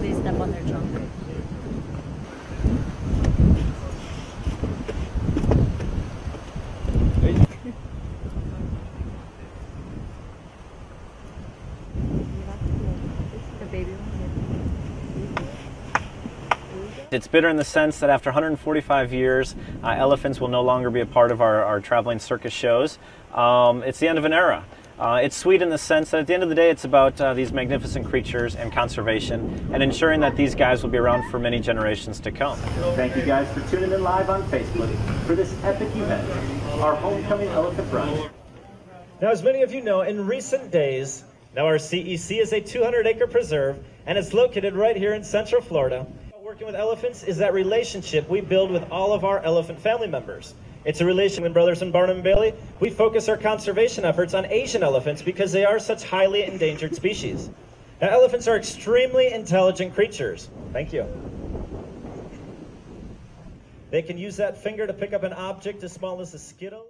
Please step on there. It's bitter in the sense that after 145 years, uh, elephants will no longer be a part of our, our traveling circus shows. Um, it's the end of an era. Uh, it's sweet in the sense that at the end of the day, it's about uh, these magnificent creatures and conservation and ensuring that these guys will be around for many generations to come. Thank you guys for tuning in live on Facebook for this epic event, our Homecoming Elephant Run. Now, as many of you know, in recent days, now our CEC is a 200 acre preserve and it's located right here in Central Florida. Working with elephants is that relationship we build with all of our elephant family members. It's a relation with Brothers in Barnum and Bailey. We focus our conservation efforts on Asian elephants because they are such highly endangered species. Now, elephants are extremely intelligent creatures. Thank you. They can use that finger to pick up an object as small as a skittle.